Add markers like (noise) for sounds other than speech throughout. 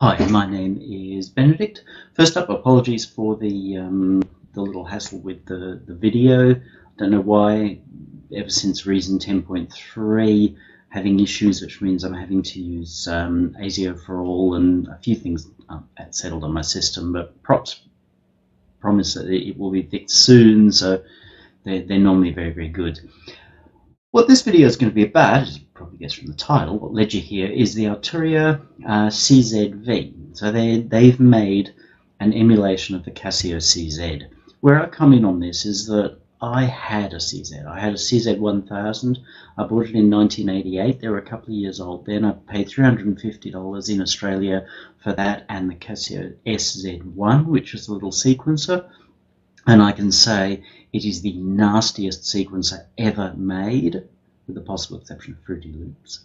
Hi, my name is Benedict. First up, apologies for the um, the little hassle with the, the video. Don't know why, ever since Reason 10.3, having issues, which means I'm having to use um, ASIO for all and a few things uh, settled on my system, but props promise that it will be fixed soon, so they're, they're normally very, very good. What this video is going to be about, probably guess from the title, what led you here is the Arturia uh, CZV. So they, they've made an emulation of the Casio CZ. Where I come in on this is that I had a CZ. I had a CZ1000. I bought it in 1988. They were a couple of years old then. I paid $350 in Australia for that and the Casio SZ1, which was a little sequencer. And I can say it is the nastiest sequencer ever made, with the possible exception of Fruity Loops.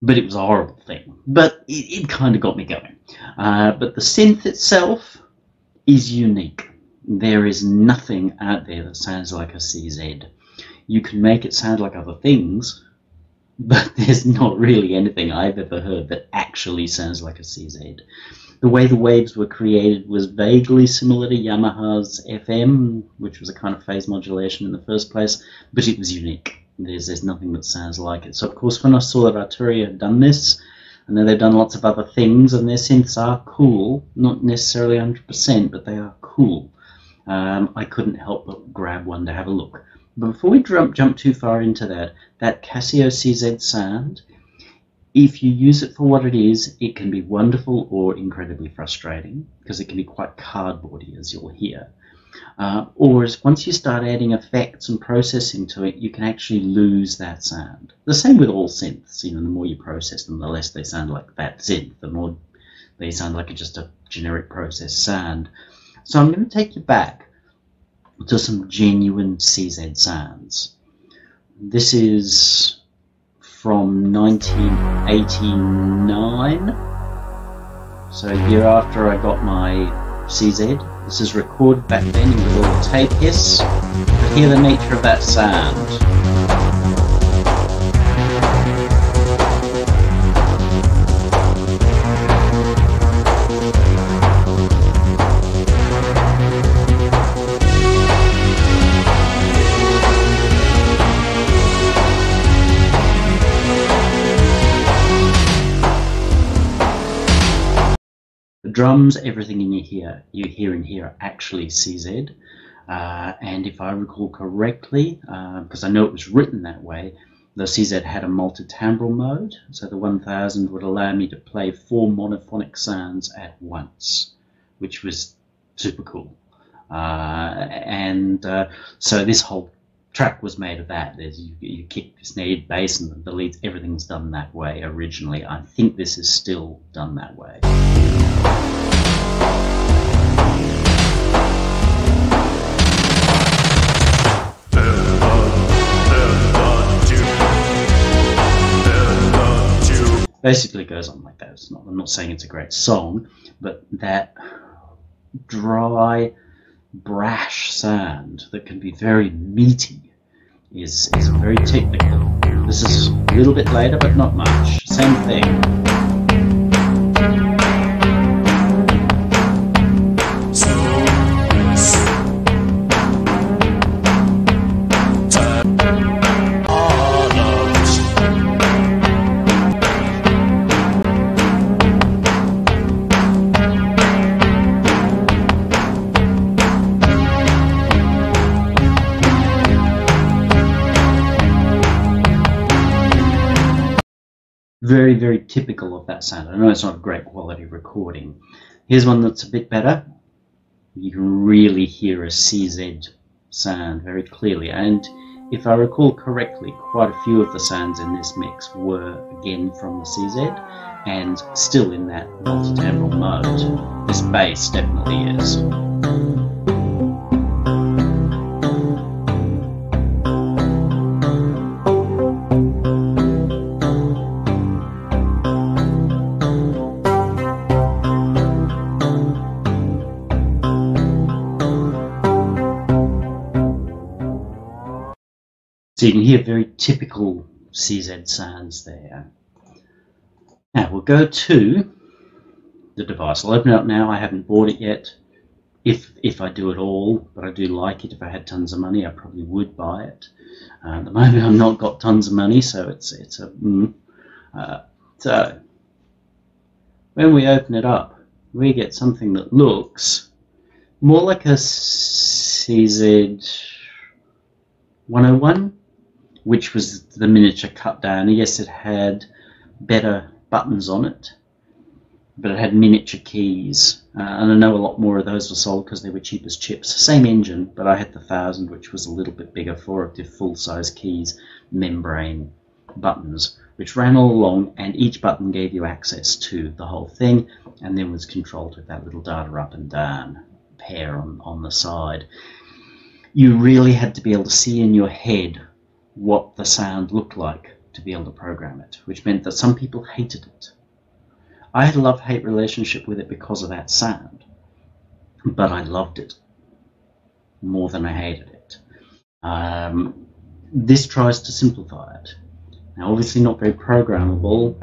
But it was a horrible thing. But it, it kind of got me going. Uh, but the synth itself is unique. There is nothing out there that sounds like a CZ. You can make it sound like other things, but (laughs) there's not really anything I've ever heard that actually sounds like a CZ. The way the waves were created was vaguely similar to Yamaha's FM, which was a kind of phase modulation in the first place, but it was unique. There's, there's nothing that sounds like it. So, of course, when I saw that Arturia had done this, I know they've done lots of other things, and their synths are cool. Not necessarily 100%, but they are cool. Um, I couldn't help but grab one to have a look. But before we jump, jump too far into that, that Casio CZ sound, if you use it for what it is, it can be wonderful or incredibly frustrating because it can be quite cardboardy, as you'll hear. Uh, or once you start adding effects and processing to it, you can actually lose that sound. The same with all synths. You know, the more you process them, the less they sound like that synth. The more they sound like just a generic processed sound. So I'm going to take you back to some genuine CZ sounds. This is from 1989. So a year after I got my CZ. This is recorded back then with a little tape hiss. But hear the nature of that sound. Drums, everything in your hear, you hear in here are actually CZ. Uh, and if I recall correctly, uh, because I know it was written that way, the CZ had a multi-timbral mode, so the 1000 would allow me to play four monophonic sounds at once, which was super cool. Uh, and uh, so this whole track was made of that. There's you, you kick, snare, bass, and the leads. Everything's done that way originally. I think this is still done that way. basically goes on like that. Not, I'm not saying it's a great song, but that dry, brash sand that can be very meaty is, is very technical. This is a little bit later, but not much. Same thing. Very, very typical of that sound. I know it's not a great quality recording. Here's one that's a bit better. You can really hear a CZ sound very clearly. And if I recall correctly, quite a few of the sounds in this mix were again from the CZ and still in that multi-timbral mode. This bass definitely is. So you can hear very typical CZ sounds there. Now we'll go to the device. I'll open it up now. I haven't bought it yet. If if I do at all, but I do like it. If I had tons of money, I probably would buy it. Uh, at the moment, I've not got tons of money, so it's it's a. Mm, uh, so when we open it up, we get something that looks more like a CZ 101, which was the miniature cut down. Yes, it had better buttons on it, but it had miniature keys. Uh, and I know a lot more of those were sold because they were cheap as chips. Same engine, but I had the 1000, which was a little bit bigger it, with full size keys, membrane buttons, which ran all along, and each button gave you access to the whole thing, and then was controlled with that little data up and down pair on, on the side. You really had to be able to see in your head what the sound looked like to be able to program it, which meant that some people hated it. I had a love hate relationship with it because of that sound, but I loved it more than I hated it. Um, this tries to simplify it. Now, obviously, not very programmable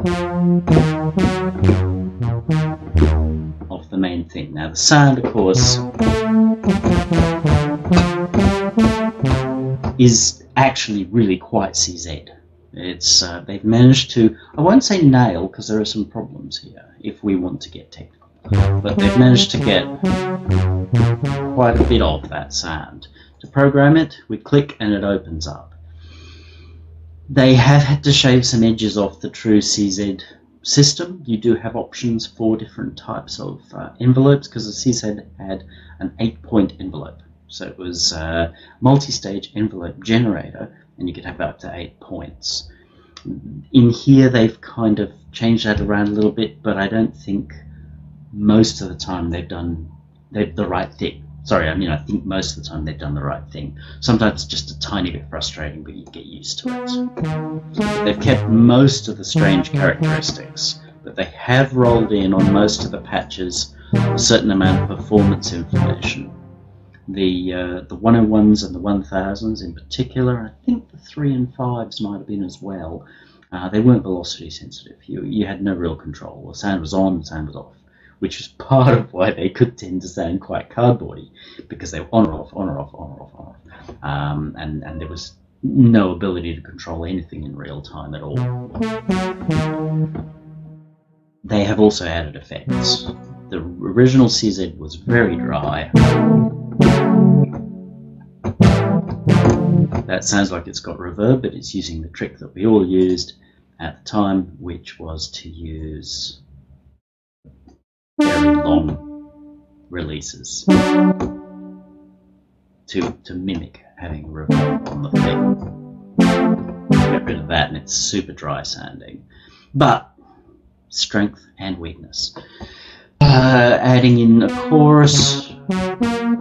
of the main thing. Now, the sound, of course, is actually really quite CZ. It's uh, they've managed to I won't say nail because there are some problems here if we want to get technical, but they've managed to get quite a bit of that sound. To program it, we click and it opens up. They have had to shave some edges off the true CZ system. You do have options for different types of uh, envelopes because the CZ had an eight-point envelope. So it was a multi-stage envelope generator and you could have up to eight points. In here, they've kind of changed that around a little bit, but I don't think most of the time they've done they've the right thing. Sorry, I mean I think most of the time they've done the right thing. Sometimes it's just a tiny bit frustrating, but you get used to it. They've kept most of the strange characteristics, but they have rolled in on most of the patches a certain amount of performance information the uh, the 101s and the 1000s in particular. I think the 3 and 5s might have been as well. Uh, they weren't velocity sensitive. You, you had no real control. The sound was on, the sound was off, which is (laughs) part of why they could tend to sound quite cardboardy because they were on or off, on or off, on or off, on or off. Um, and, and there was no ability to control anything in real time at all. They have also added effects. The original CZ was very dry. That sounds like it's got reverb, but it's using the trick that we all used at the time, which was to use very long releases to, to mimic having reverb on the thing. Get rid of that and it's super dry sounding. But strength and weakness. Uh, adding in a chorus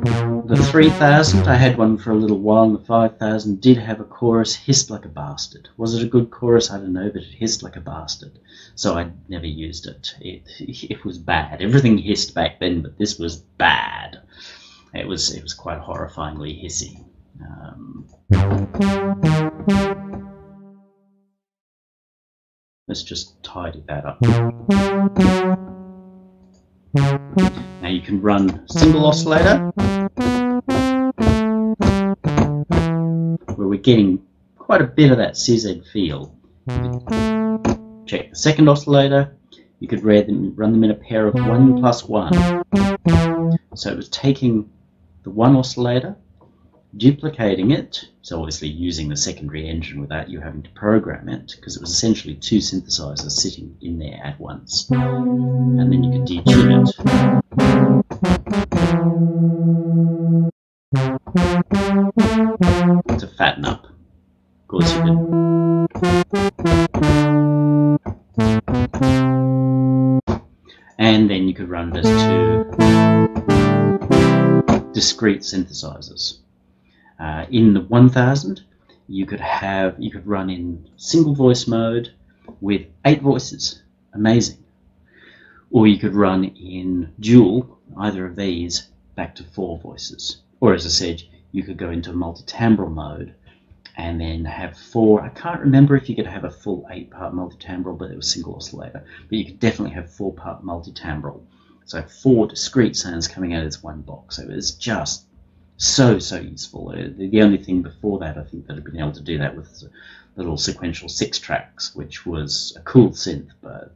the 3000, I had one for a little while, and the 5000 did have a chorus, hissed like a bastard. Was it a good chorus? I don't know, but it hissed like a bastard. So I never used it. It, (laughs) it was bad. Everything hissed back then, but this was bad. It was, it was quite horrifyingly hissy. Um, let's just tidy that up. You can run single oscillator, where we're getting quite a bit of that CZ feel. Check the second oscillator, you could them, run them in a pair of 1 plus 1. So it was taking the one oscillator, duplicating it, so obviously using the secondary engine without you having to program it, because it was essentially two synthesizers sitting in there at once. And then you could detune it. To fatten up. Of course you could. And then you could run this to discrete synthesizers. Uh, in the 1000, you could have you could run in single voice mode with eight voices. Amazing. Or you could run in dual, either of these, back to four voices. Or as I said, you could go into multi-timbral mode and then have four. I can't remember if you could have a full eight-part multi-timbral, but it was single oscillator. But you could definitely have four-part multi-timbral So four discrete sounds coming out as one box. So it was just so, so useful. Uh, The the only thing before that, I think, that had been able to do that with little sequential Six-Traks, which was a cool synth, but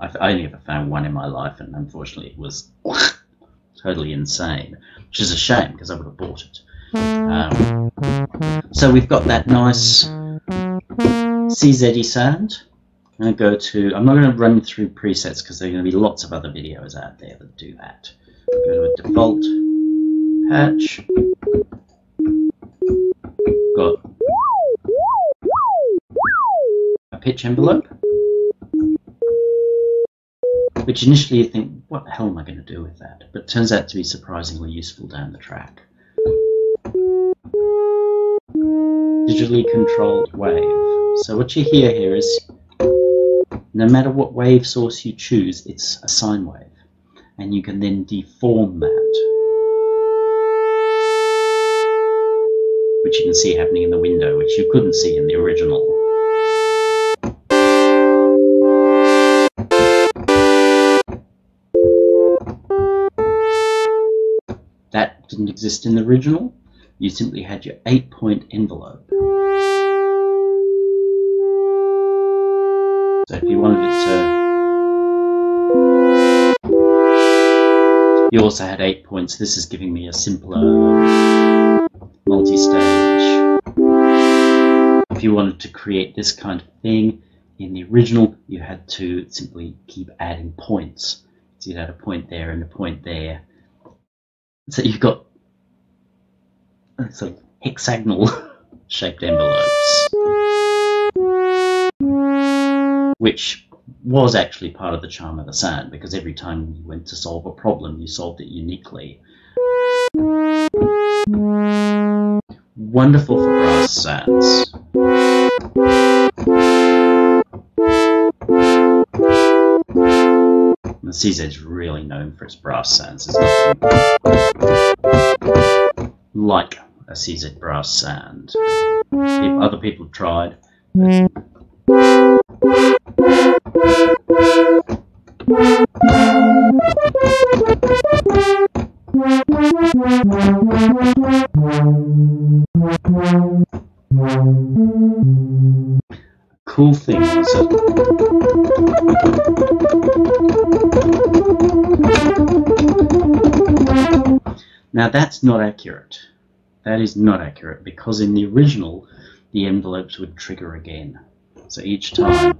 I've only ever found one in my life, and unfortunately it was (laughs) totally insane, which is a shame because I would have bought it. Um, so we've got that nice CZE sound. I'm going to go to, I'm not going to run through presets because there are going to be lots of other videos out there that do that. Go to a default patch. Got a pitch envelope. Which initially you think, what the hell am I going to do with that? But turns out to be surprisingly useful down the track. Digitally controlled wave. So what you hear here is no matter what wave source you choose, it's a sine wave. And you can then deform that. Which you can see happening in the window, which you couldn't see in the original. That didn't exist in the original. You simply had your eight point envelope. So if you wanted it to... You also had eight points. This is giving me a simpler multi-stage. If you wanted to create this kind of thing, in the original you had to simply keep adding points. So you'd add a point there and a point there. So you've got sort of hexagonal (laughs) shaped envelopes which was actually part of the charm of the sand because every time you went to solve a problem, you solved it uniquely. Wonderful for brass sands. The CZ is really known for its brass sounds. Like a CZ brass sound. People, other people tried. Cool Now that's not accurate. That is not accurate because in the original the envelopes would trigger again. So each time.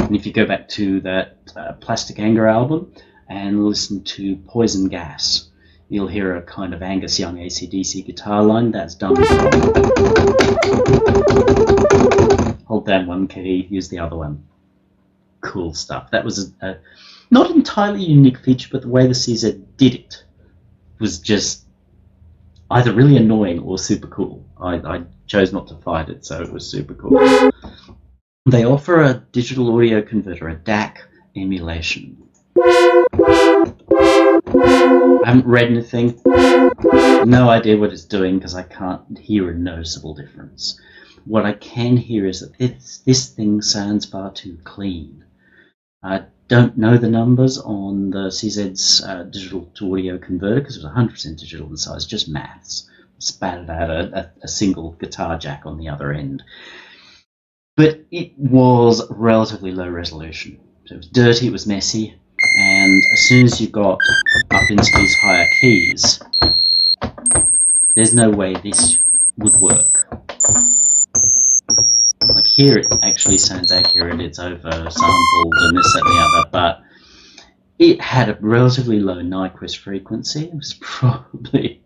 And if you go back to that uh, Plastic Anger album and listen to Poison Gas, you'll hear a kind of Angus Young ACDC guitar line that's done. Hold down one key, use the other one. Cool stuff. That was a, a not entirely unique feature, but the way the CZ did it was just either really annoying or super cool. I, I chose not to fight it, so it was super cool. They offer a digital audio converter, a DAC emulation. I haven't read anything, no idea what it's doing because I can't hear a noticeable difference. What I can hear is that this, this thing sounds far too clean. I don't know the numbers on the CZ's uh, digital to audio converter because it was 100% digital in size, just maths. Spat out a, a, a single guitar jack on the other end. But it was relatively low resolution. So it was dirty, it was messy, and as soon as you got up into these higher keys, there's no way this would work. Here it actually sounds accurate, it's over sampled and this, and the other, but it had a relatively low Nyquist frequency. It was (laughs) probably,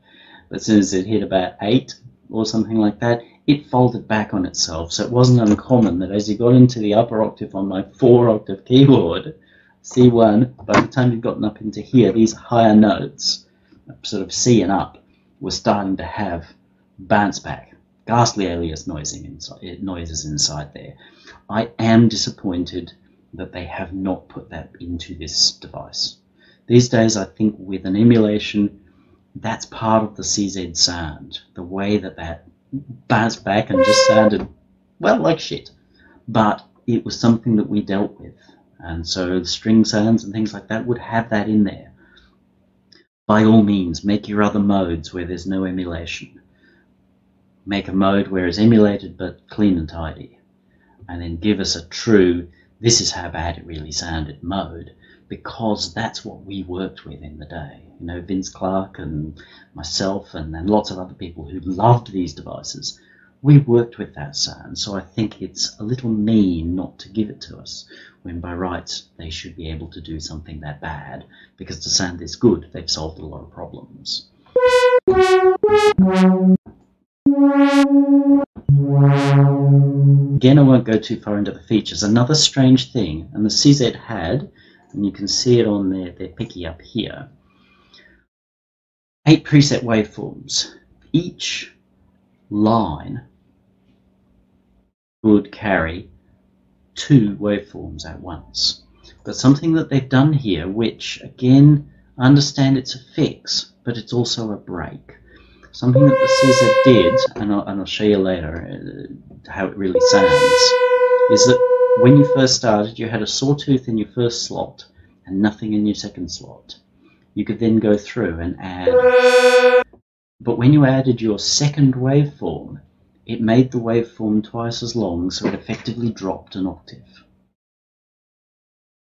as soon as it hit about 8 or something like that, it folded back on itself. So it wasn't uncommon that as you got into the upper octave on my 4 octave keyboard, C1, by the time you'd gotten up into here, these higher notes, sort of C and up, were starting to have bounce back, ghastly alias noising inside, eh, noises inside there. I am disappointed that they have not put that into this device. These days, I think with an emulation, that's part of the CZ sound. The way that that bounced back and just sounded, well, like shit. But it was something that we dealt with. And so string sounds and things like that would have that in there. By all means, make your other modes where there's no emulation. Make a mode where it's emulated but clean and tidy. And then give us a true, this is how bad it really sounded mode, because that's what we worked with in the day. You know, Vince Clarke and myself and, and lots of other people who loved these devices we worked with that sound, so I think it's a little mean not to give it to us, when by rights they should be able to do something that bad, because the sound is good, they've solved a lot of problems. Again, I won't go too far into the features. Another strange thing, and the CZ had, and you can see it on their, their picky up here, eight preset waveforms. Each line would carry two waveforms at once. But something that they've done here, which again, understand it's a fix, but it's also a break. Something that the CZ did, and I'll, and I'll show you later uh, how it really sounds, is that when you first started, you had a sawtooth in your first slot and nothing in your second slot. You could then go through and add. But when you added your second waveform, it made the waveform twice as long, so it effectively dropped an octave.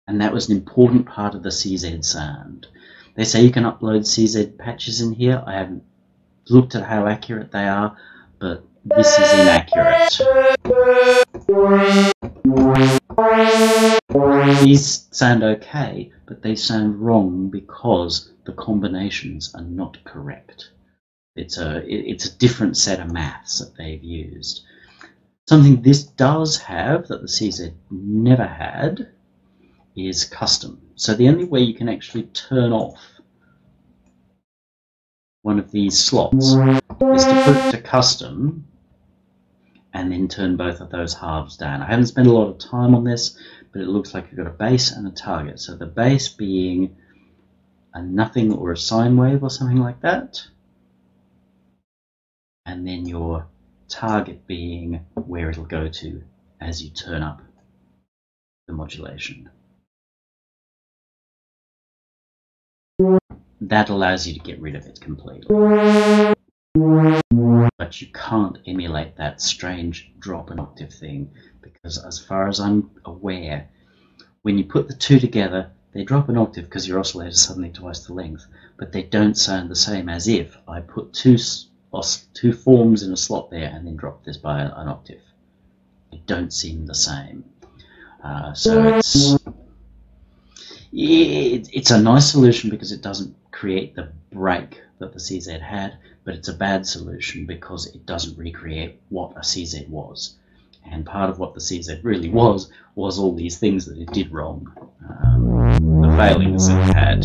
And that was an important part of the CZ sound. They say you can upload CZ patches in here. I haven't looked at how accurate they are, but this is inaccurate. These sound okay, but they sound wrong because the combinations are not correct. It's a it's a different set of maths that they've used. Something this does have that the CZ never had is custom. So the only way you can actually turn off one of these slots is to put to custom and then turn both of those halves down. I haven't spent a lot of time on this, but it looks like you've got a base and a target. So the base being a nothing or a sine wave or something like that and then your target being where it'll go to as you turn up the modulation. That allows you to get rid of it completely. But you can't emulate that strange drop an octave thing because as far as I'm aware, when you put the two together, they drop an octave because your oscillator is suddenly twice the length, but they don't sound the same as if I put two two forms in a slot there and then drop this by an octave. They don't seem the same. Uh, so it's it, it's a nice solution because it doesn't create the break that the CZ had, but it's a bad solution because it doesn't recreate what a CZ was. And part of what the CZ really was was all these things that it did wrong, um, the failings it had.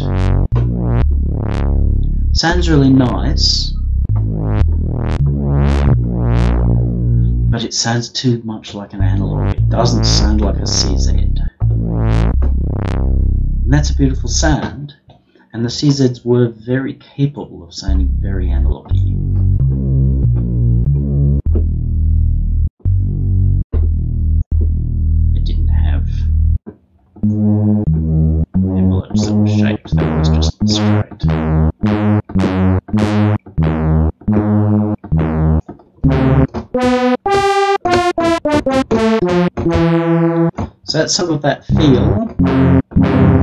Sounds really nice, but it sounds too much like an analog. It doesn't sound like a CZ. And that's a beautiful sound, and the CZs were very capable of sounding very analog It didn't have envelopes that were shaped, that was just straight. So that's some of that feel.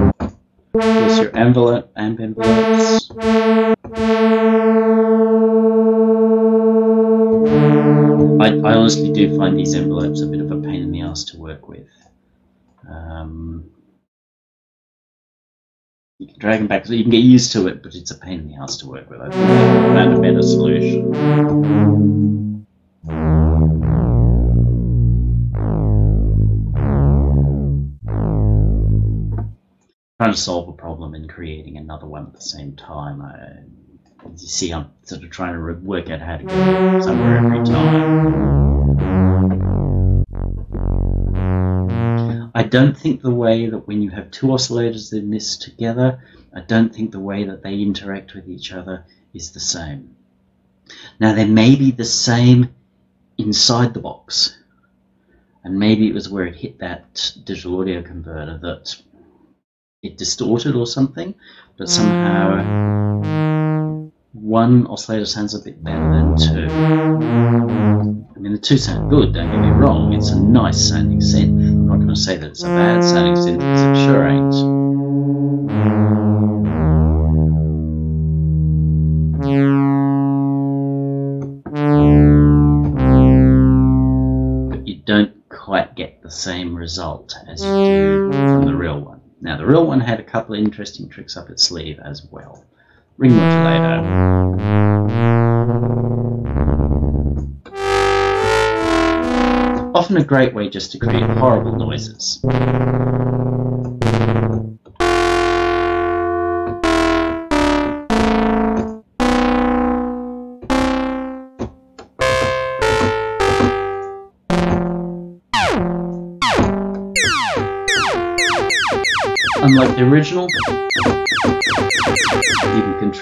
Your envelope, amp envelopes. I, I honestly do find these envelopes a bit of a pain in the ass to work with. Um, you can drag them back so you can get used to it, but it's a pain in the ass to work with. I found a better solution. Trying to solve a problem and creating another one at the same time. I, you see, I'm sort of trying to work out how to go somewhere every time. I don't think the way that when you have two oscillators in this together, I don't think the way that they interact with each other is the same. Now, they may be the same inside the box, and maybe it was where it hit that digital audio converter that it distorted or something, but somehow one oscillator sounds a bit better than two. I mean, the two sound good, don't get me wrong, it's a nice sounding synth. I'm not going to say that it's a bad sounding synth, because it sure ain't. But you don't quite get the same result as you do from the. Now, the real one had a couple of interesting tricks up its sleeve as well. Ring modulator. Often a great way just to create horrible noises.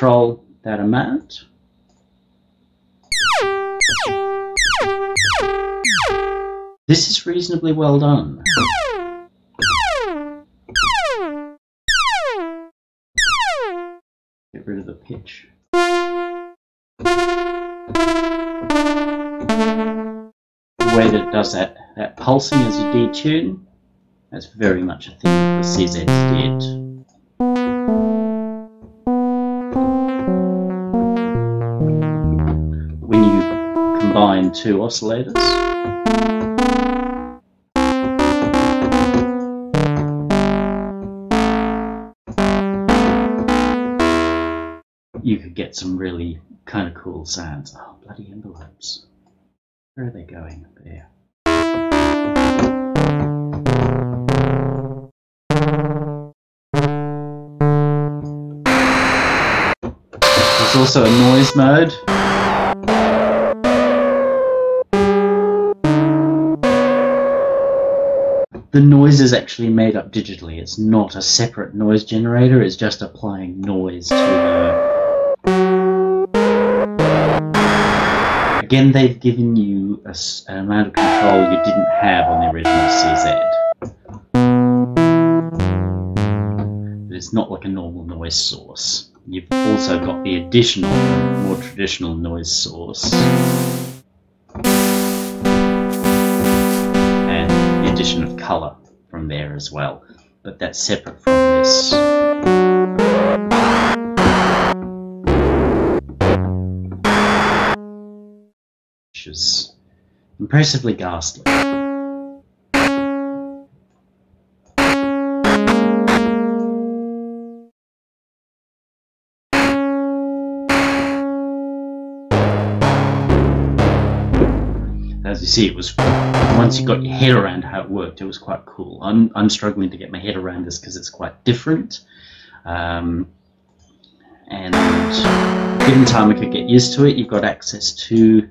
Control that amount. This is reasonably well done. Get rid of the pitch. The way that does that, that pulsing as you detune, that's very much a thing the CZs did. Two oscillators, you could get some really kind of cool sounds. Oh, bloody envelopes. Where are they going? There. There's also a noise mode. The noise is actually made up digitally. It's not a separate noise generator. It's just applying noise to the. Again, they've given you a, an amount of control you didn't have on the original CZ. It's not like a normal noise source. You've also got the additional, more traditional noise source. Addition of colour from there as well. But that's separate from this. Which is impressively ghastly. See, it was once you got your head around how it worked, it was quite cool. I'm I'm struggling to get my head around this because it's quite different, um, and given time I could get used to it, you've got access to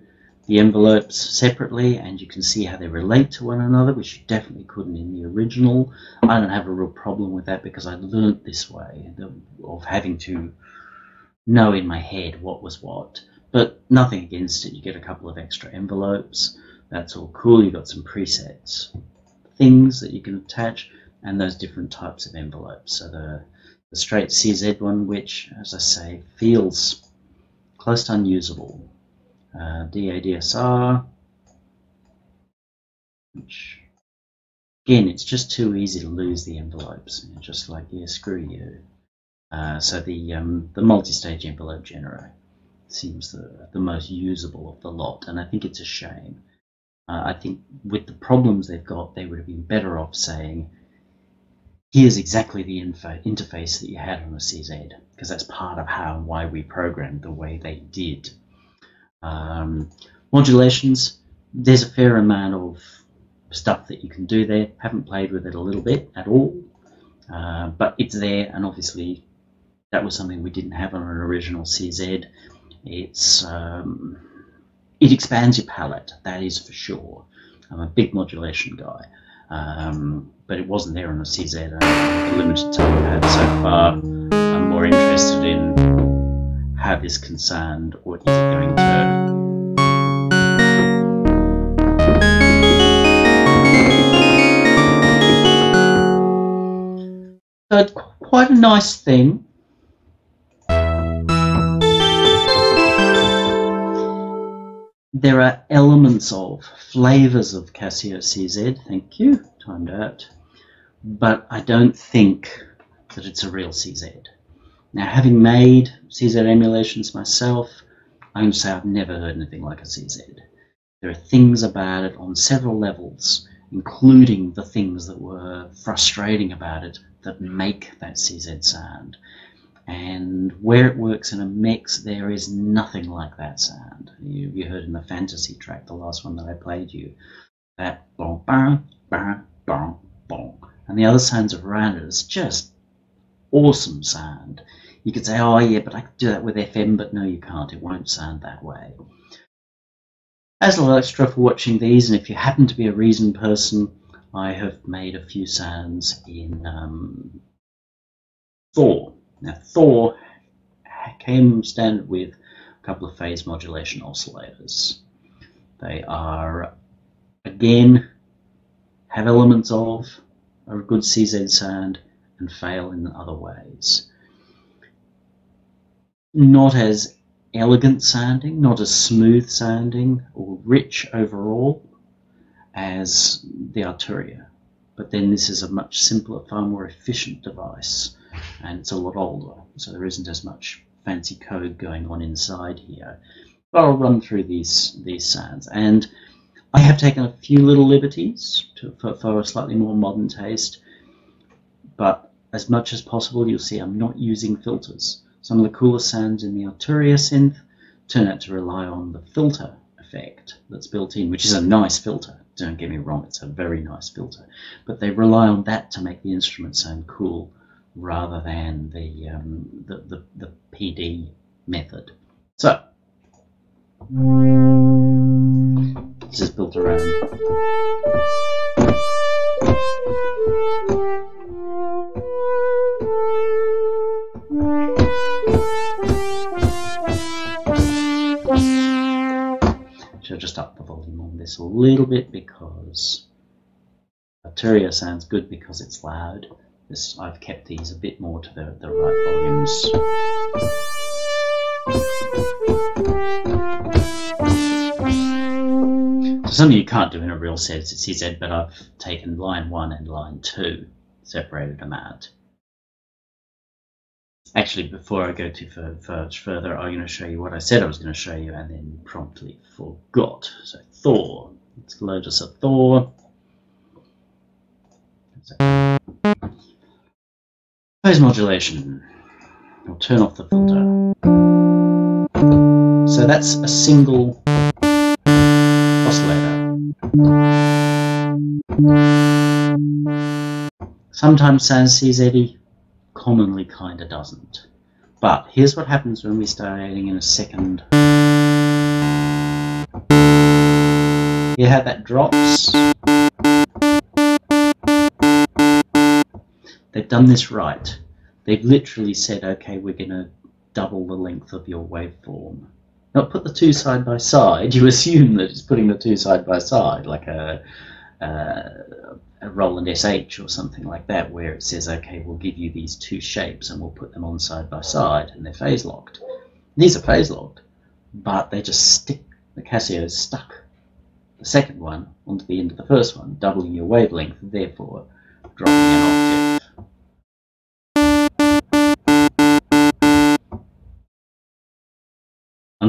the envelopes separately, and you can see how they relate to one another, which you definitely couldn't in the original. I don't have a real problem with that because I learnt this way of having to know in my head what was what but nothing against it. You get a couple of extra envelopes. That's all cool. You've got some presets, things that you can attach, and those different types of envelopes. So the, the straight CZ one, which, as I say, feels close to unusable. Uh, DADSR, which, again, it's just too easy to lose the envelopes. You're just like, yeah, screw you. Uh, so the, um, the multi-stage envelope generator seems the, the most usable of the lot, and I think it's a shame. Uh, I think with the problems they've got, they would have been better off saying, here's exactly the info, interface that you had on a CZ, because that's part of how and why we programmed the way they did. Um, modulations, there's a fair amount of stuff that you can do there. Haven't played with it a little bit at all, uh, but it's there, and obviously that was something we didn't have on an original CZ. It's um, it expands your palette, that is for sure. I'm a big modulation guy, um, but it wasn't there on the CZ A limited time I had so far. I'm more interested in how this can sound, what is it going to quite a nice thing. There are elements of, flavors of Casio CZ, thank you, timed out, but I don't think that it's a real CZ. Now, having made CZ emulations myself, I can say I've never heard anything like a CZ. There are things about it on several levels, including the things that were frustrating about it that make that CZ sound. And where it works in a mix, there is nothing like that sound. You, you heard in the fantasy track, the last one that I played you, that bong, bong, bong, bong, bong. And the other sounds around it is just awesome sound. You could say, oh yeah, but I could do that with FM, but no, you can't. It won't sound that way. As a little extra for watching these, and if you happen to be a Reason person, I have made a few sounds in um. Now, Thor came standard with a couple of phase modulation oscillators. They are, again, have elements of a good CZ sound and fail in other ways. Not as elegant sounding, not as smooth sounding or rich overall as the Arturia. But then this is a much simpler, far more efficient device and it's a lot older, so there isn't as much fancy code going on inside here. But I'll run through these these sounds, and I have taken a few little liberties to, for, for a slightly more modern taste, but as much as possible, you'll see I'm not using filters. Some of the coolest sounds in the Arturia synth turn out to rely on the filter effect that's built in, which is a nice filter. Don't get me wrong, it's a very nice filter. But they rely on that to make the instrument sound cool rather than the, um, the, the, the PD method. So, this is built around Should just up the volume on this a little bit because Arturia sounds good because it's loud. This, I've kept these a bit more to the, the right volumes. So something you can't do in a real CZ, but I've taken line 1 and line 2, separated them out. Actually, before I go too further, I'm going to show you what I said I was going to show you and then promptly forgot. So Thor, let's load us a Thor. Phase modulation. I'll turn off the filter. So that's a single oscillator. Sometimes sounds CZ, commonly kinda doesn't. But here's what happens when we start adding in a second. You have that drops. They've done this right. They've literally said, okay, we're going to double the length of your waveform. Not put the two side by side. (laughs) You assume that it's putting the two side by side, like a, a, a Roland SH or something like that, where it says, okay, we'll give you these two shapes and we'll put them on side by side, and they're phase locked. These are phase locked, but they just stick, the Casio is stuck the second one onto the end of the first one, doubling your wavelength, therefore dropping an octave.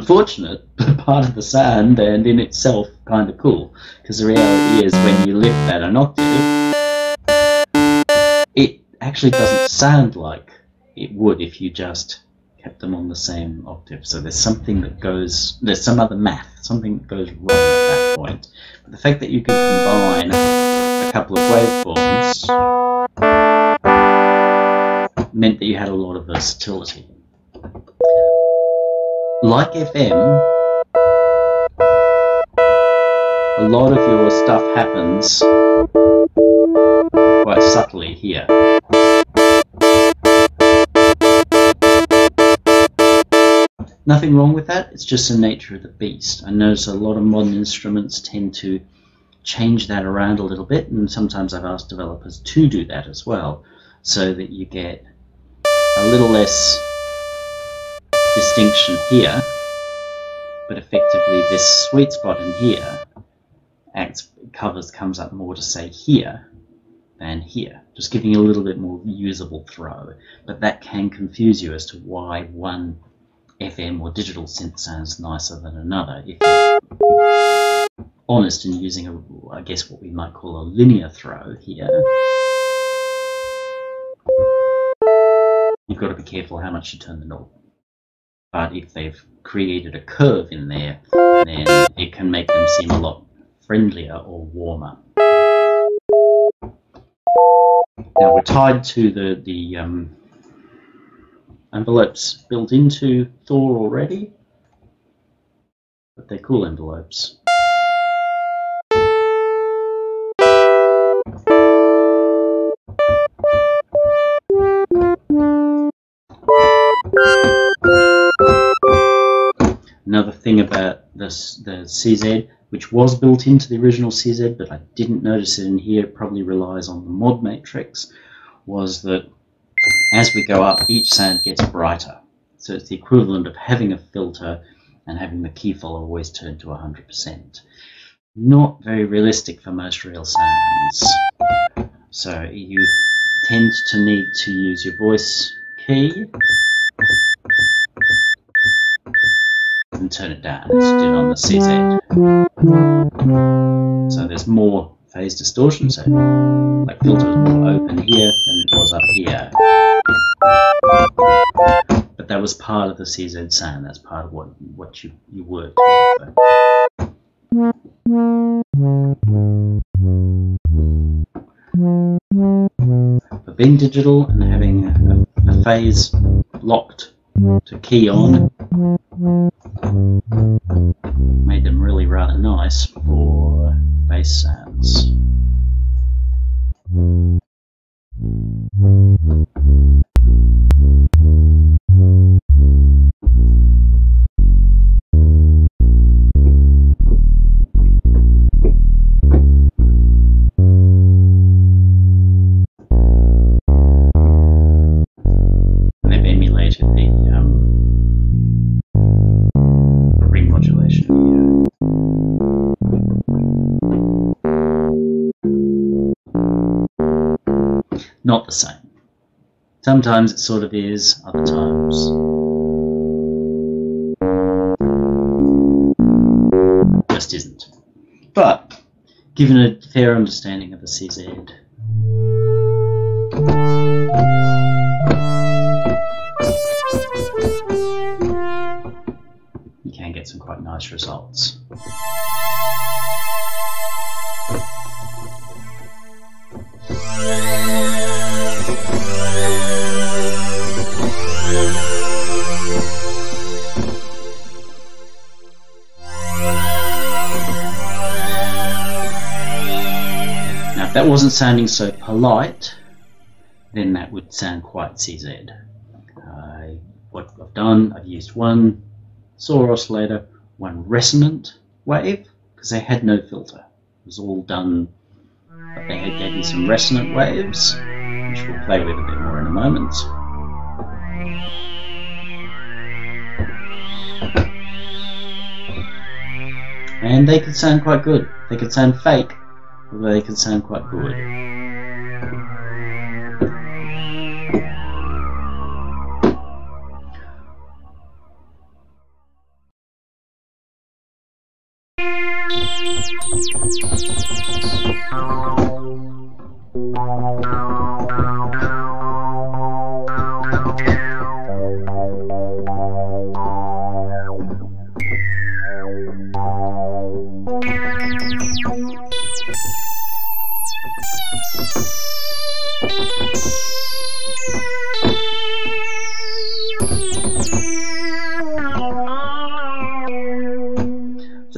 Unfortunate, (laughs) but part of the sound and in itself kind of cool. Because the reality is, when you lift that an octave, it actually doesn't sound like it would if you just kept them on the same octave. So there's something that goes, there's some other math, something that goes wrong at that point. But the fact that you can combine a couple of waveforms meant that you had a lot of versatility like FM, a lot of your stuff happens quite subtly here. Nothing wrong with that, it's just the nature of the beast. I notice a lot of modern instruments tend to change that around a little bit, and sometimes I've asked developers to do that as well. so that you get a little less distinction here, but effectively this sweet spot in here acts covers comes up more to say here than here, just giving a little bit more usable throw. But that can confuse you as to why one FM or digital synth sounds nicer than another. If you're honest in using a, I guess what we might call a linear throw here, you've got to be careful how much you turn the knob. But if they've created a curve in there, then it can make them seem a lot friendlier or warmer. Now we're tied to the, the um, envelopes built into Thor already, but they're cool envelopes. Another thing about this, the CZ, which was built into the original CZ, but I didn't notice it in here, probably relies on the mod matrix, was that as we go up, each sound gets brighter. So it's the equivalent of having a filter and having the key follower always turned to 100%. Not very realistic for most real sounds. So you tend to need to use your voice key turn it down as you did on the CZ. So there's more phase distortion, so like filter was more open here than it was up here. But that was part of the CZ sound, that's part of what, what you, you worked with. For being digital and having a, a phase locked to key on made them really rather nice for bass sounds. Not the same. Sometimes it sort of is, other times. Just isn't. But, given a fair understanding of the CZ, you can get some quite nice results. Wasn't sounding so polite, then that would sound quite CZ. Uh, what I've done, I've used one saw oscillator, one resonant wave, because they had no filter. It was all done, but they had gave me some resonant waves, which we'll play with a bit more in a moment. And they could sound quite good. They could sound fake, but they could sound quite good.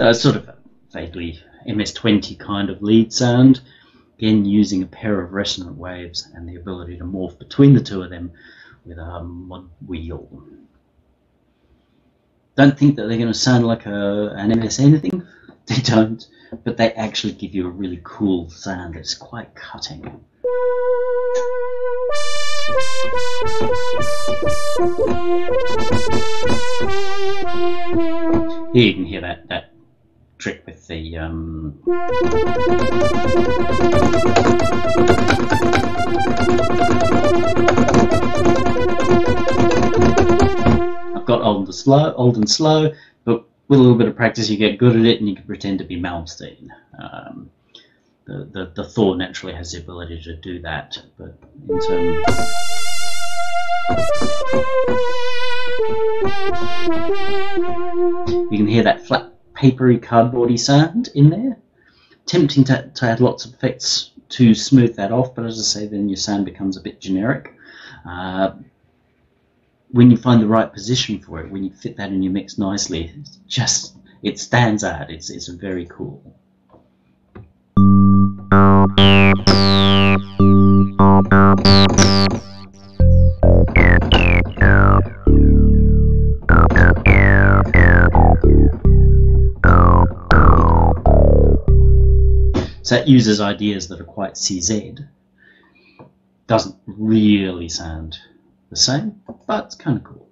It's sort of vaguely MS-20 kind of lead sound. Again, using a pair of resonant waves and the ability to morph between the two of them with a mod wheel. Don't think that they're going to sound like a, an MS anything. (laughs) They don't, but they actually give you a really cool sound that's quite cutting. Here you can hear that, that trick with the um, I've got old and slow, old and slow, but with a little bit of practice, you get good at it, and you can pretend to be Malmsteen. Um, the, the the Thor naturally has the ability to do that, but in terms you can hear that flat, papery, cardboardy sound in there. Tempting to, to add lots of effects to smooth that off, but as I say, then your sound becomes a bit generic. Uh, when you find the right position for it, when you fit that in your mix nicely, it's just it stands out. It's it's very cool. So that uses ideas that are quite CZ. Doesn't really sound the same, but it's kind of cool.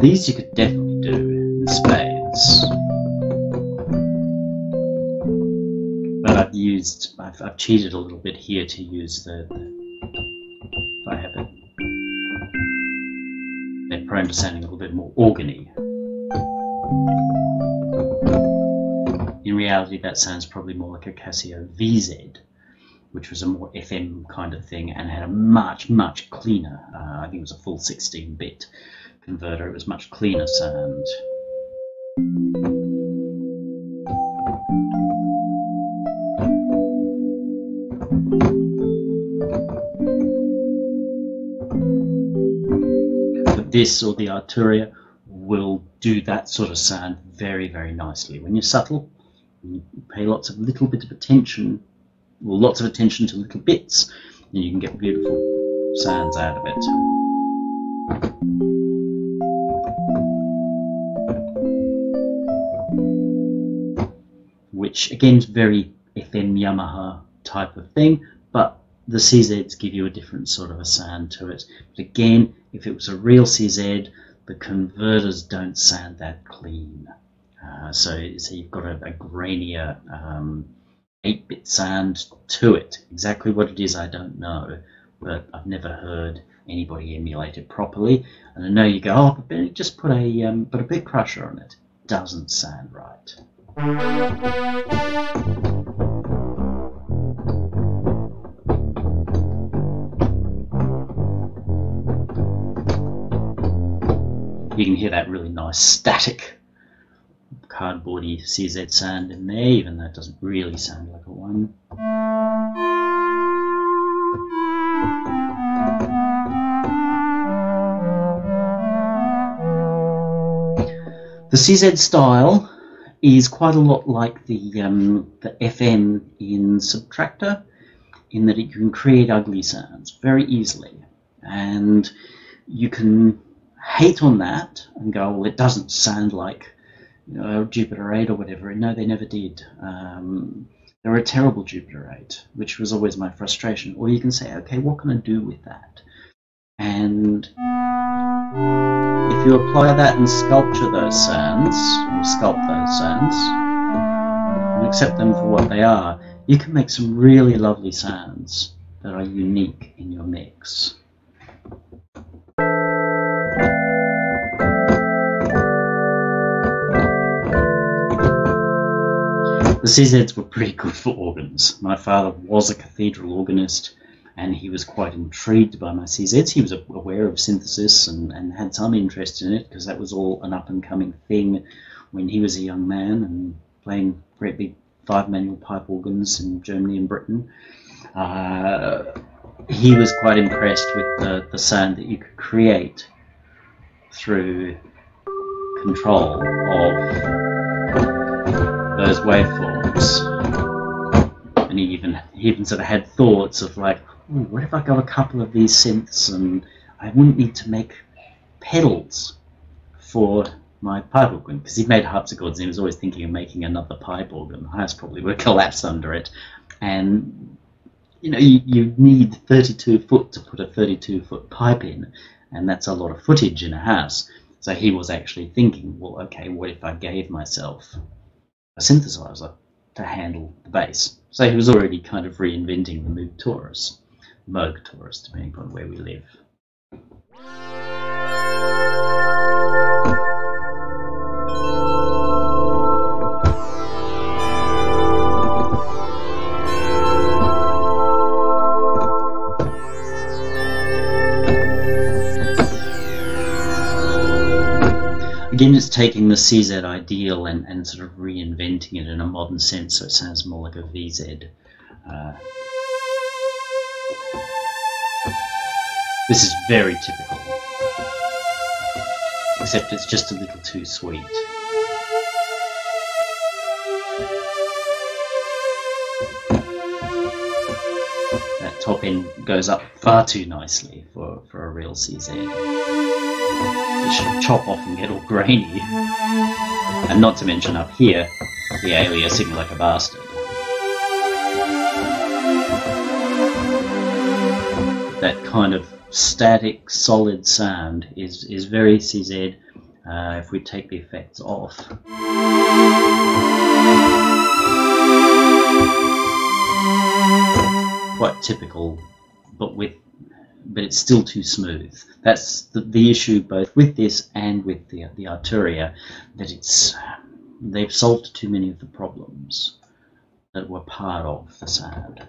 These you could definitely do in spades. But I've used, I've, I've cheated a little bit here to use the, the prone to sounding a little bit more organy. In reality, that sounds probably more like a Casio VZ, which was a more FM kind of thing and had a much, much cleaner, uh, I think it was a full 16 bit converter, it was much cleaner sound. This or the Arturia will do that sort of sound very, very nicely. When you're subtle, you pay lots of little bit of attention, lots of attention to little bits, and you can get beautiful sounds out of it. Which again is very FM Yamaha type of thing, but the CZs give you a different sort of a sound to it. But again, if it was a real CZ, the converters don't sound that clean. Uh, so, so you've got a, a grainier um, 8-bit sound to it. Exactly what it is, I don't know, but I've never heard anybody emulate it properly. And I know you go, oh, but just put a um, put a bit crusher on it. Doesn't sound right. You can hear that really nice static cardboardy CZ sound in there, even though it doesn't really sound like a one. The CZ style is quite a lot like the, um, the FM in Subtractor, in that you can create ugly sounds very easily. And you can hate on that and go, well, it doesn't sound like you know, Jupiter 8 or whatever. No, they never did. Um, they were a terrible Jupiter 8, which was always my frustration. Or you can say, okay, what can I do with that? And if you apply that and sculpture those sounds, or sculpt those sounds, and accept them for what they are, you can make some really lovely sounds that are unique in your mix. The CZs were pretty good for organs. My father was a cathedral organist and he was quite intrigued by my CZs. He was aware of synthesis and, and had some interest in it because that was all an up and coming thing when he was a young man and playing great big five manual pipe organs in Germany and Britain. Uh, he was quite impressed with the, the sound that you could create through control of those waveforms. And he even he even sort of had thoughts of like, what if I got a couple of these synths and I wouldn't need to make pedals for my pipe organ because he made harpsichords and he was always thinking of making another pipe organ. The house probably would (laughs) collapse under it, and you know you, you need 32 foot to put a 32 foot pipe in, and that's a lot of footage in a house. So he was actually thinking, well, okay, what if I gave myself a synthesizer to handle the bass? So he was already kind of reinventing the Moog Taurus, Moog Taurus, depending upon where we live. Again, it's taking the CZ ideal and, and sort of reinventing it in a modern sense so it sounds more like a VZ. Uh, this is very typical, except it's just a little too sweet. That top end goes up far too nicely for, for a real CZ it should chop off and get all grainy. And not to mention up here, the aliasing like a bastard. That kind of static, solid sound is, is very CZ uh, if we take the effects off. Quite typical, but with but it's still too smooth. That's the, the issue both with this and with the the Arturia, that it's they've solved too many of the problems that were part of the sound.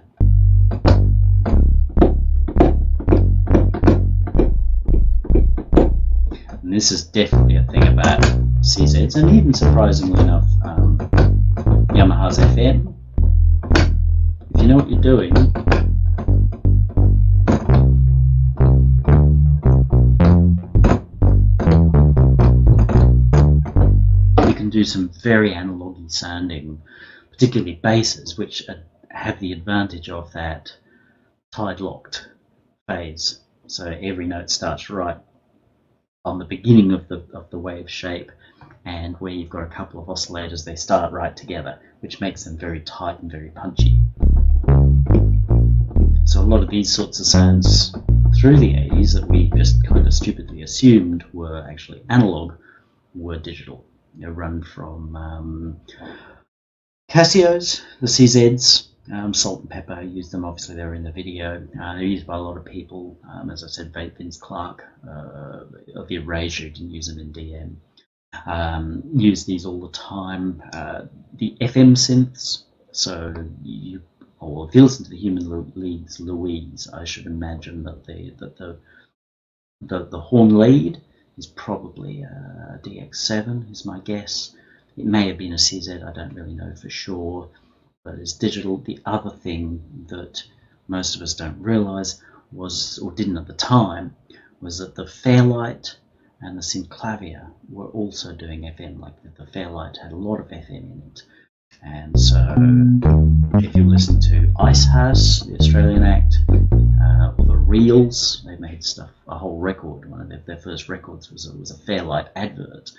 And this is definitely a thing about CZs, and even surprisingly enough, um, Yamaha's FM. If you know what you're doing, some very analog sounding, particularly basses, which have the advantage of that tide locked phase. So every note starts right on the beginning of the of the wave shape, and where you've got a couple of oscillators, they start right together, which makes them very tight and very punchy. So a lot of these sorts of sounds through the 80s that we just kind of stupidly assumed were actually analog were digital you know, run from um, Casios, the CZs, um, Salt-N-Pepa use them. Obviously, they're in the video. Uh, they're used by a lot of people. Um, as I said, Vince Clarke uh, of the Erasure didn't use them in DM. Um, use these all the time. Uh, the FM synths. So you, or if you listen to the Human League's Louise, I should imagine that the that the the, the horn lead is probably uh, a DX7 is my guess. It may have been a CZ, I don't really know for sure, but it's digital. The other thing that most of us don't realize was, or didn't at the time, was that the Fairlight and the Synclavier were also doing FM. Like the Fairlight had a lot of FM in it. And so, if you listen to Icehouse, the Australian act, uh, or the Reels, they made stuff, a whole record. One of their, their first records was a, was a Fairlight advert.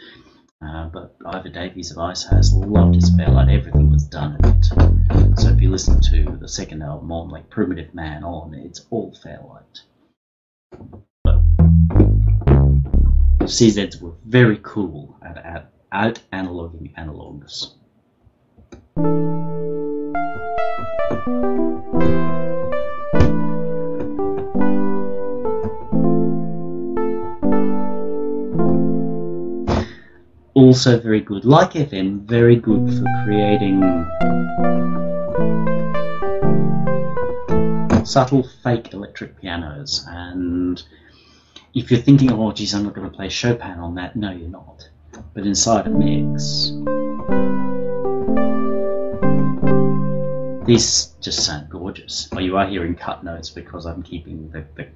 Uh, but Iva Davies of Icehouse loved his Fairlight, everything was done in it. So if you listen to the second album on, like Primitive Man on, it's all Fairlight. But CZs were very cool at, at out analoging analogs. Also very good, like FM, very good for creating subtle fake electric pianos. And if you're thinking, oh geez, I'm not going to play Chopin on that, no, you're not. But inside a mix, these just sound gorgeous. Oh, you are hearing cut notes because I'm keeping the, the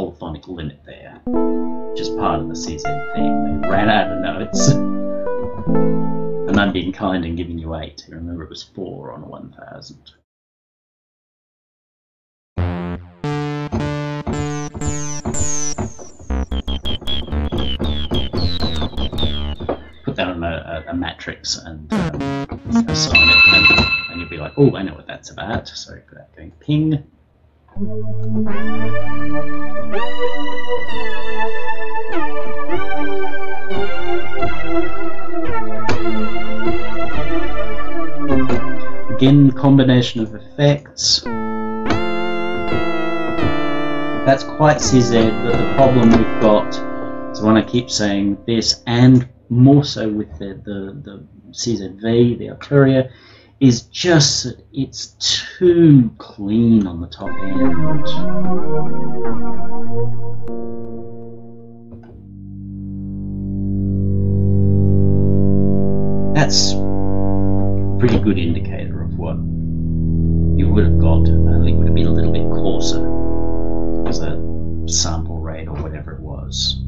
polyphonic limit there. Just part of the CZ thing. They ran out of notes. and I'm being kind and giving you eight. Remember it was four on 1000. Put a, a, a matrix and um, assign it, and, and, you'll be like, oh, I know what that's about. So that going ping. Again, combination of effects. That's quite CZ, but the problem we've got is when I keep saying this, and more so with the, the, the CZV, the Arturia, is just that it's too clean on the top end. That's a pretty good indicator of what you would have got, only it would have been a little bit coarser as a sample rate or whatever it was.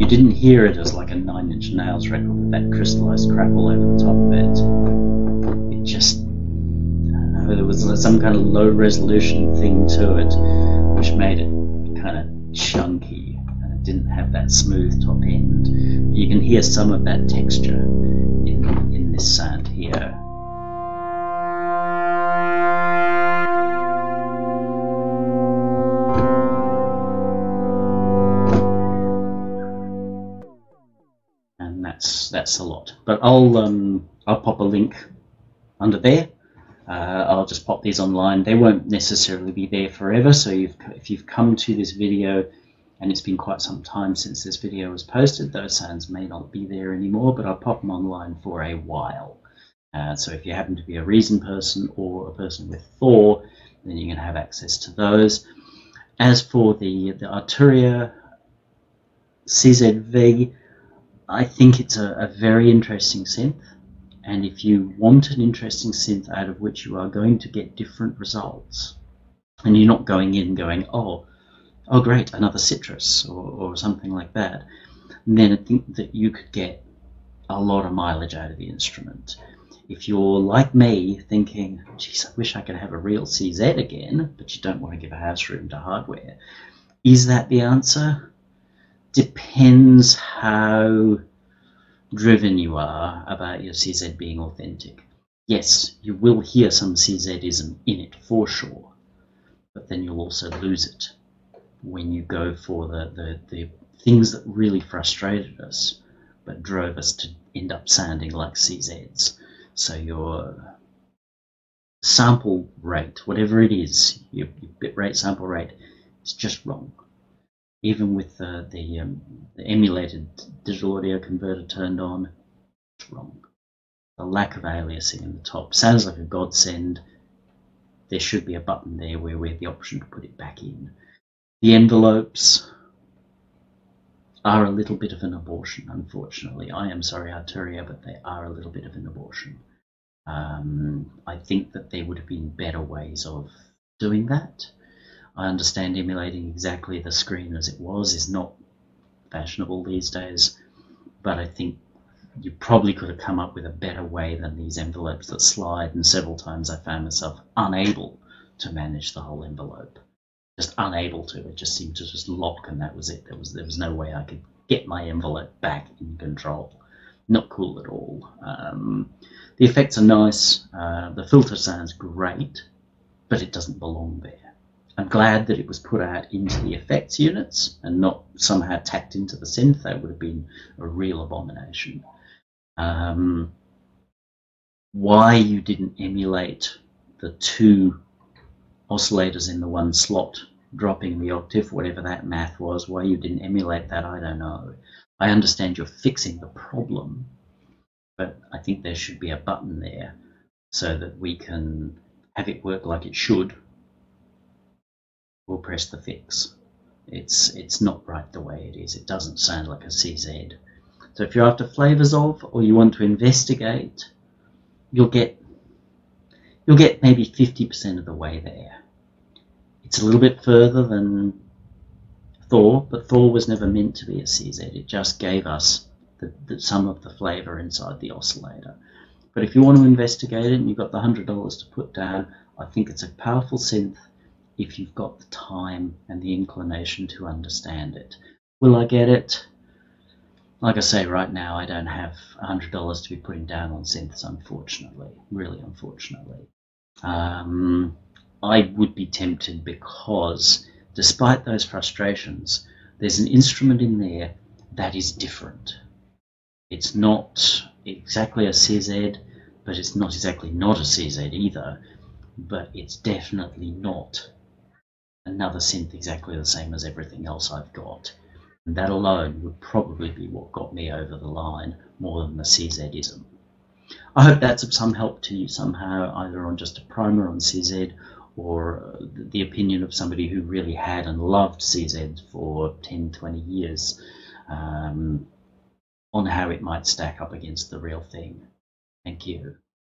You didn't hear it as like a Inch Nails record with that crystallized crap all over the top of it. It just, I don't know, there was some kind of low resolution thing to it, which made it kind of chunky, and it didn't have that smooth top end. You can hear some of that texture in, in this sound here. That's that's a lot. But I'll um, I'll pop a link under there. Uh, I'll just pop these online. They won't necessarily be there forever. So you've, if you've come to this video and it's been quite some time since this video was posted, those sounds may not be there anymore, but I'll pop them online for a while. Uh, so if you happen to be a Reason person or a person with Thor, then you can have access to those. As for the, the Arturia CZV, I think it's a, a very interesting synth. And if you want an interesting synth out of which you are going to get different results, and you're not going in going, oh, oh great, another citrus or, or something like that, then I think that you could get a lot of mileage out of the instrument. If you're like me, thinking, geez, I wish I could have a real CZ again, but you don't want to give a house room to hardware, is that the answer? Depends how driven you are about your CZ being authentic. Yes, you will hear some CZism in it for sure, but then you'll also lose it when you go for the, the, the things that really frustrated us but drove us to end up sounding like CZs. So your sample rate, whatever it is, your, your bit rate, sample rate, is just wrong even with the, the, um, the emulated digital audio converter turned on, it's wrong. The lack of aliasing in the top sounds like a godsend. There should be a button there where we have the option to put it back in. The envelopes are a little bit of an abortion, unfortunately. I am sorry, Arturia, but they are a little bit of an abortion. Um, I think that there would have been better ways of doing that. I understand emulating exactly the screen as it was is not fashionable these days, but I think you probably could have come up with a better way than these envelopes that slide, and several times I found myself unable to manage the whole envelope. Just unable to. It just seemed to just lock, and that was it. There was there was no way I could get my envelope back in control. Not cool at all. Um, the effects are nice. Uh, the filter sounds great, but it doesn't belong there. I'm glad that it was put out into the effects units and not somehow tacked into the synth. That would have been a real abomination. Um, why you didn't emulate the two oscillators in the one slot dropping the octave, whatever that math was, why you didn't emulate that, I don't know. I understand you're fixing the problem, but I think there should be a button there so that we can have it work like it should we'll press the fix. It's, it's not right the way it is. It doesn't sound like a CZ. So if you're after flavors of or you want to investigate, you'll get you'll get maybe 50% of the way there. It's a little bit further than Thor, but Thor was never meant to be a CZ. It just gave us the, the, some of the flavor inside the oscillator. But if you want to investigate it and you've got the $100 to put down, I think it's a powerful synth if you've got the time and the inclination to understand it. Will I get it? Like I say, right now I don't have $100 to be putting down on synths, unfortunately. Really, unfortunately. Um, I would be tempted because, despite those frustrations, there's an instrument in there that is different. It's not exactly a CZ, but it's not exactly not a CZ either. But it's definitely not another synth exactly the same as everything else I've got. And that alone would probably be what got me over the line more than the CZism. I hope that's of some help to you somehow, either on just a primer on CZ or the opinion of somebody who really had and loved CZ for 10, 20 years um, on how it might stack up against the real thing. Thank you.